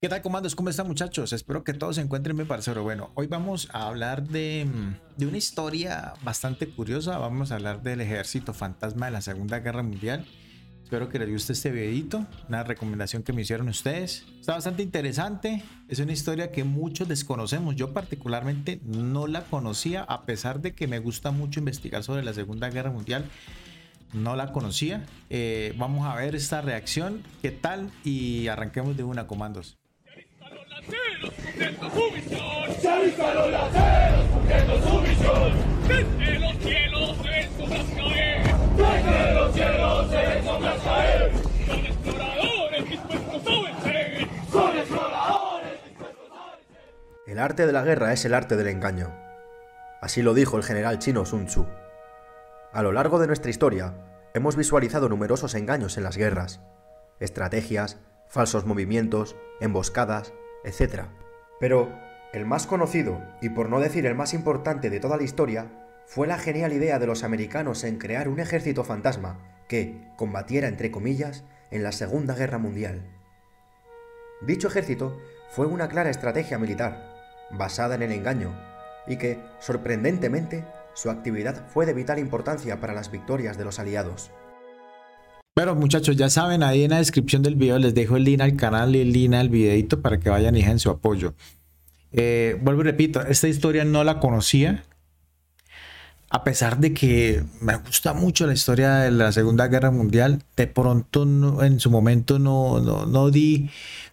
¿Qué tal, comandos? ¿Cómo están, muchachos? Espero que todos se encuentren bien, parcero. Bueno, hoy vamos a hablar de, de, una historia bastante curiosa. Vamos a hablar del ejército fantasma de la Segunda Guerra Mundial. Espero que les guste este videito, una recomendación que me hicieron ustedes. Está bastante interesante. Es una historia que muchos desconocemos. Yo particularmente no la conocía, a pesar de que me gusta mucho investigar sobre la Segunda Guerra Mundial no la conocía. Eh, vamos a ver esta reacción, qué tal y arranquemos de una comandos. El arte de la guerra es el arte del engaño. Así lo dijo el general chino Sun Tzu. A lo largo de nuestra historia, hemos visualizado numerosos engaños en las guerras, estrategias, falsos movimientos, emboscadas, etc. Pero el más conocido, y por no decir el más importante de toda la historia, fue la genial idea de los americanos en crear un ejército fantasma que combatiera, entre comillas, en la Segunda Guerra Mundial. Dicho ejército fue una clara estrategia militar, basada en el engaño, y que, sorprendentemente, su actividad fue de vital importancia para las victorias de los aliados. Pero muchachos, ya saben, ahí en la descripción del video les dejo el link al canal y el link al videito para que vayan y dejen su apoyo. Eh, vuelvo y repito, esta historia no la conocía. A pesar de que me gusta mucho la historia de la Segunda Guerra Mundial, de pronto en su momento no, no, no, di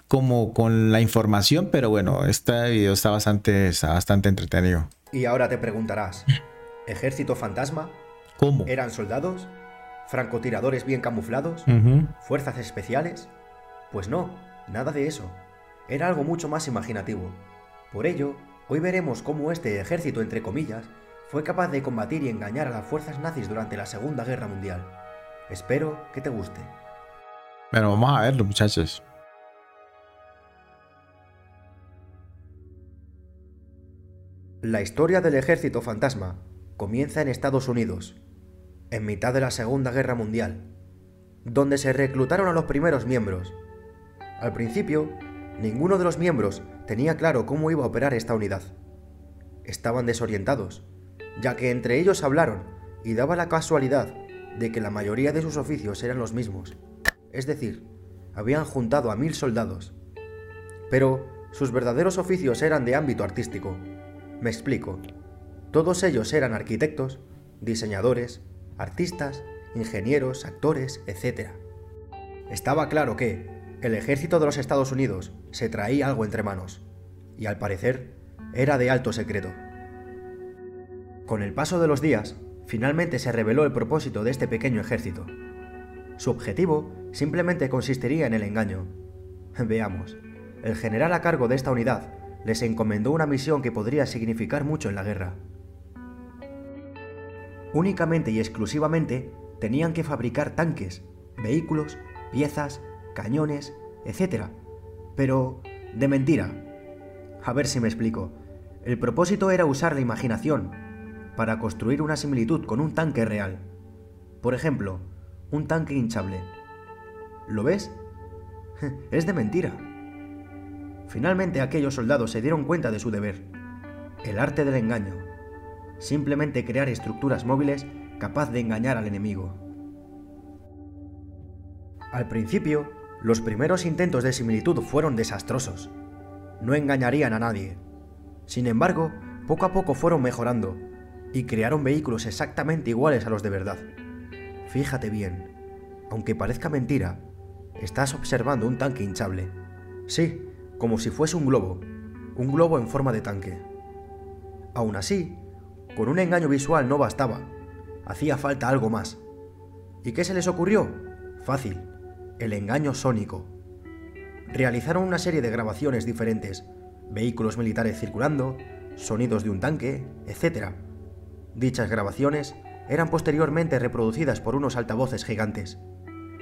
como con la información, pero bueno, este video está bastante, está bastante entretenido. Y ahora te preguntarás, ¿ejército fantasma? ¿Cómo? ¿Eran soldados? ¿Francotiradores bien camuflados? ¿Fuerzas especiales? Pues no, nada de eso. Era algo mucho más imaginativo. Por ello, hoy veremos cómo este ejército, entre comillas, fue capaz de combatir y engañar a las fuerzas nazis durante la Segunda Guerra Mundial. Espero que te guste. Bueno, vamos a verlo, muchachos. La historia del ejército fantasma comienza en Estados Unidos, en mitad de la Segunda Guerra Mundial, donde se reclutaron a los primeros miembros. Al principio, ninguno de los miembros tenía claro cómo iba a operar esta unidad. Estaban desorientados, ya que entre ellos hablaron y daba la casualidad de que la mayoría de sus oficios eran los mismos, es decir, habían juntado a mil soldados. Pero sus verdaderos oficios eran de ámbito artístico. Me explico. Todos ellos eran arquitectos, diseñadores, artistas, ingenieros, actores, etc. Estaba claro que el ejército de los Estados Unidos se traía algo entre manos, y al parecer era de alto secreto. Con el paso de los días, finalmente se reveló el propósito de este pequeño ejército. Su objetivo simplemente consistiría en el engaño. Veamos, el general a cargo de esta unidad les encomendó una misión que podría significar mucho en la guerra. Únicamente y exclusivamente tenían que fabricar tanques, vehículos, piezas, cañones, etc. Pero de mentira. A ver si me explico. El propósito era usar la imaginación para construir una similitud con un tanque real. Por ejemplo, un tanque hinchable. ¿Lo ves? Es de mentira. Finalmente aquellos soldados se dieron cuenta de su deber, el arte del engaño, simplemente crear estructuras móviles capaz de engañar al enemigo. Al principio, los primeros intentos de similitud fueron desastrosos. No engañarían a nadie. Sin embargo, poco a poco fueron mejorando y crearon vehículos exactamente iguales a los de verdad. Fíjate bien, aunque parezca mentira, estás observando un tanque hinchable. Sí, como si fuese un globo, un globo en forma de tanque. Aún así, con un engaño visual no bastaba, hacía falta algo más. ¿Y qué se les ocurrió? Fácil, el engaño sónico. Realizaron una serie de grabaciones diferentes, vehículos militares circulando, sonidos de un tanque, etc. Dichas grabaciones eran posteriormente reproducidas por unos altavoces gigantes,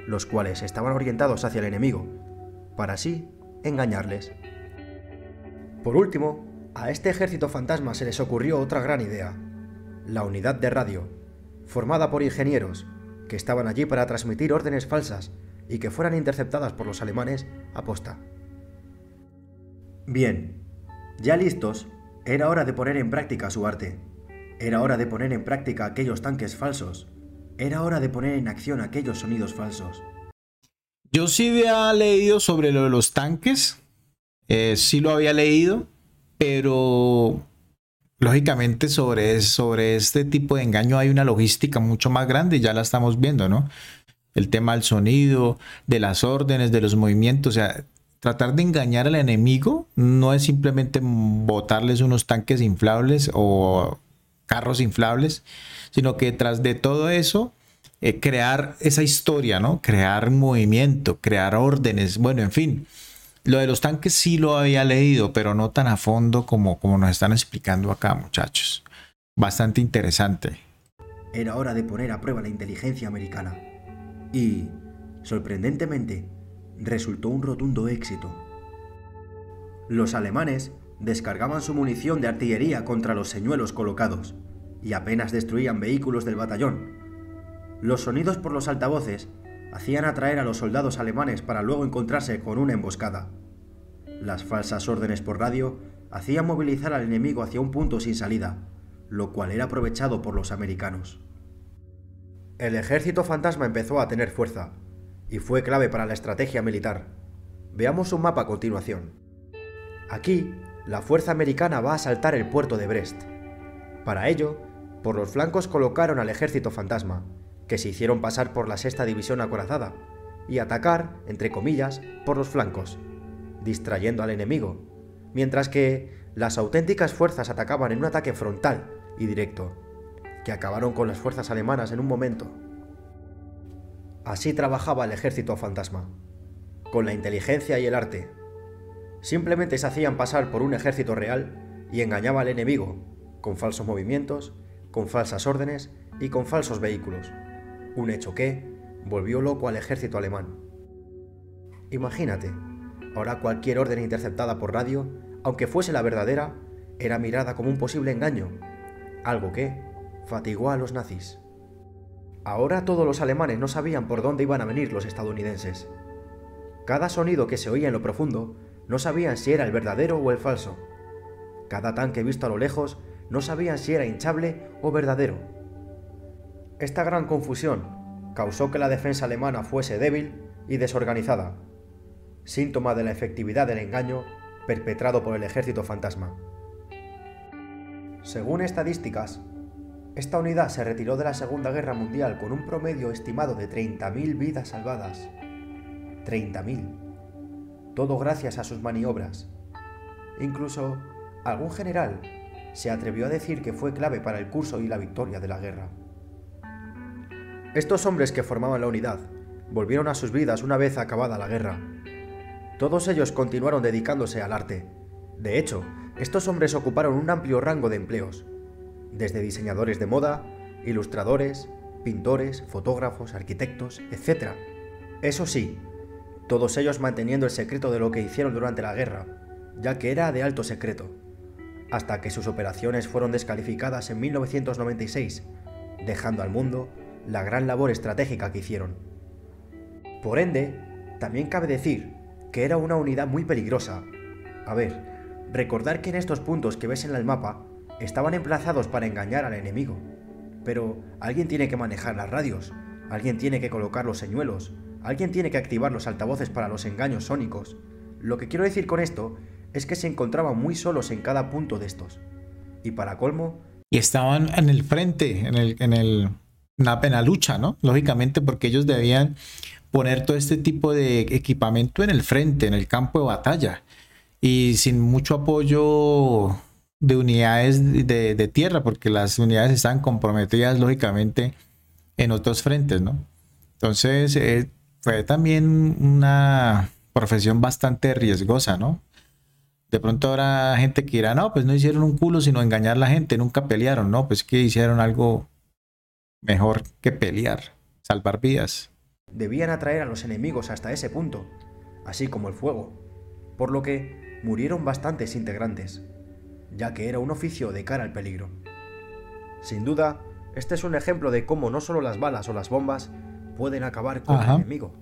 los cuales estaban orientados hacia el enemigo, para así engañarles. Por último, a este ejército fantasma se les ocurrió otra gran idea, la unidad de radio, formada por ingenieros que estaban allí para transmitir órdenes falsas y que fueran interceptadas por los alemanes a posta. Bien, ya listos, era hora de poner en práctica su arte. Era hora de poner en práctica aquellos tanques falsos. Era hora de poner en acción aquellos sonidos falsos. Yo sí había leído sobre lo de los tanques. Eh, sí lo había leído, pero lógicamente sobre, sobre este tipo de engaño hay una logística mucho más grande, ya la estamos viendo, ¿no? El tema del sonido, de las órdenes, de los movimientos, o sea, tratar de engañar al enemigo no es simplemente botarles unos tanques inflables o carros inflables, sino que tras de todo eso, eh, crear esa historia, ¿no? Crear movimiento, crear órdenes, bueno, en fin. Lo de los tanques sí lo había leído, pero no tan a fondo como, como nos están explicando acá, muchachos. Bastante interesante. Era hora de poner a prueba la inteligencia americana. Y, sorprendentemente, resultó un rotundo éxito. Los alemanes descargaban su munición de artillería contra los señuelos colocados y apenas destruían vehículos del batallón. Los sonidos por los altavoces hacían atraer a los soldados alemanes para luego encontrarse con una emboscada. Las falsas órdenes por radio hacían movilizar al enemigo hacia un punto sin salida, lo cual era aprovechado por los americanos. El ejército fantasma empezó a tener fuerza, y fue clave para la estrategia militar. Veamos un mapa a continuación. Aquí, la fuerza americana va a asaltar el puerto de Brest. Para ello, por los flancos colocaron al ejército fantasma, que se hicieron pasar por la sexta división acorazada, y atacar, entre comillas, por los flancos, distrayendo al enemigo, mientras que las auténticas fuerzas atacaban en un ataque frontal y directo, que acabaron con las fuerzas alemanas en un momento. Así trabajaba el ejército fantasma, con la inteligencia y el arte. Simplemente se hacían pasar por un ejército real y engañaba al enemigo, con falsos movimientos, con falsas órdenes y con falsos vehículos un hecho que volvió loco al ejército alemán. Imagínate, ahora cualquier orden interceptada por radio, aunque fuese la verdadera, era mirada como un posible engaño, algo que fatigó a los nazis. Ahora todos los alemanes no sabían por dónde iban a venir los estadounidenses. Cada sonido que se oía en lo profundo no sabían si era el verdadero o el falso. Cada tanque visto a lo lejos no sabían si era hinchable o verdadero. Esta gran confusión causó que la defensa alemana fuese débil y desorganizada, síntoma de la efectividad del engaño perpetrado por el ejército fantasma. Según estadísticas, esta unidad se retiró de la Segunda Guerra Mundial con un promedio estimado de 30.000 vidas salvadas. 30.000. Todo gracias a sus maniobras. Incluso algún general se atrevió a decir que fue clave para el curso y la victoria de la guerra. Estos hombres que formaban la unidad volvieron a sus vidas una vez acabada la guerra. Todos ellos continuaron dedicándose al arte. De hecho, estos hombres ocuparon un amplio rango de empleos, desde diseñadores de moda, ilustradores, pintores, fotógrafos, arquitectos, etc. Eso sí, todos ellos manteniendo el secreto de lo que hicieron durante la guerra, ya que era de alto secreto, hasta que sus operaciones fueron descalificadas en 1996, dejando al mundo la gran labor estratégica que hicieron. Por ende, también cabe decir que era una unidad muy peligrosa. A ver, recordar que en estos puntos que ves en el mapa estaban emplazados para engañar al enemigo. Pero alguien tiene que manejar las radios, alguien tiene que colocar los señuelos, alguien tiene que activar los altavoces para los engaños sónicos. Lo que quiero decir con esto es que se encontraban muy solos en cada punto de estos. Y para colmo... Y estaban en el frente, en el, en el, una pena lucha, ¿no? Lógicamente porque ellos debían poner todo este tipo de equipamiento en el frente, en el campo de batalla, y sin mucho apoyo de unidades de, tierra, porque las unidades están comprometidas, lógicamente, en otros frentes, ¿no? Entonces, eh, fue también una profesión bastante riesgosa, ¿no? De pronto habrá gente que dirá, no, pues no hicieron un culo, sino engañar a la gente, nunca pelearon, no, pues que hicieron algo Mejor que pelear, salvar vidas. Debían atraer a los enemigos hasta ese punto, así como el fuego, por lo que murieron bastantes integrantes, ya que era un oficio de cara al peligro. Sin duda, este es un ejemplo de cómo no solo las balas o las bombas pueden acabar con el enemigo.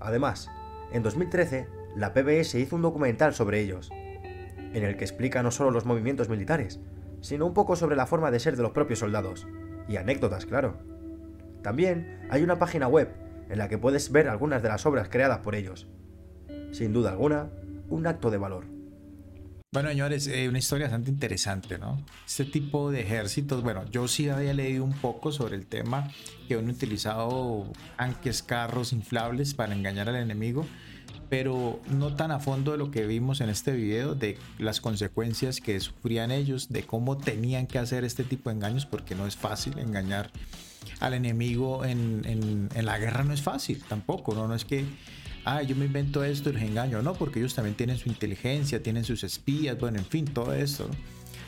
Además, en 2013 la PBS hizo un documental sobre ellos, en el que explica no solo los movimientos militares, sino un poco sobre la forma de ser de los propios soldados, y anécdotas, claro. También hay una página web en la que puedes ver algunas de las obras creadas por ellos. Sin duda alguna, un acto de valor. Bueno, señores, eh, una historia bastante interesante, ¿no? Este tipo de ejércitos, bueno, yo sí había leído un poco sobre el tema que han utilizado tanques, carros inflables para engañar al enemigo, pero no tan a fondo de lo que vimos en este video, de las consecuencias que sufrían ellos, de cómo tenían que hacer este tipo de engaños, porque no es fácil engañar al enemigo en, la guerra, no es fácil tampoco, ¿no? No es que ah, yo me invento esto y los engaño. No, porque ellos también tienen su inteligencia, tienen sus espías, bueno, en fin, todo esto.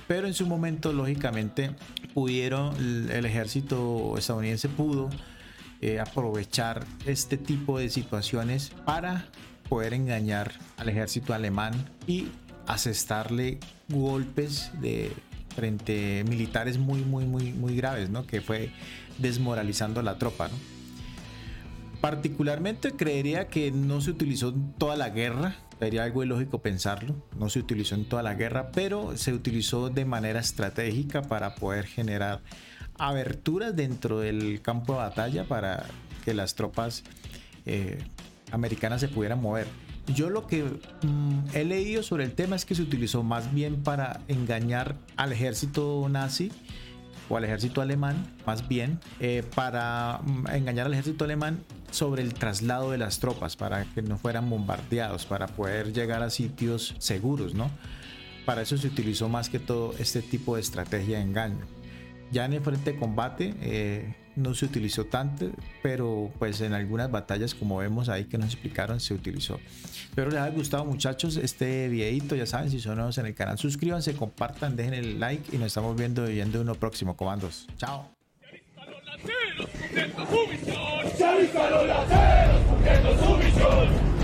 Pero en su momento, lógicamente, pudieron, el, ejército estadounidense pudo eh, aprovechar este tipo de situaciones para poder engañar al ejército alemán y asestarle golpes de frente militares muy muy muy muy graves, ¿no? Que fue desmoralizando a la tropa, ¿no? Particularmente creería que no se utilizó en toda la guerra, sería algo ilógico pensarlo, no se utilizó en toda la guerra, pero se utilizó de manera estratégica para poder generar aberturas dentro del campo de batalla para que las tropas eh, americanas se pudieran mover. Yo lo que mm, he leído sobre el tema es que se utilizó más bien para engañar al ejército nazi o al ejército alemán, más bien, eh, para mm, engañar al ejército alemán sobre el traslado de las tropas, para que no fueran bombardeados, para poder llegar a sitios seguros, ¿no? Para eso se utilizó más que todo este tipo de estrategia de engaño. Ya en el frente de combate eh, no se utilizó tanto, pero pues en algunas batallas como vemos ahí que nos explicaron se utilizó. Espero les haya gustado muchachos este videito, ya saben, si son nuevos en el canal, suscríbanse, compartan, dejen el like y nos estamos viendo y viendo uno próximo, comandos. Chao.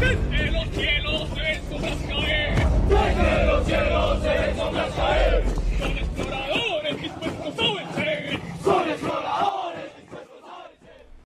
Desde los cielos sombras caer. Desde los cielos sombras.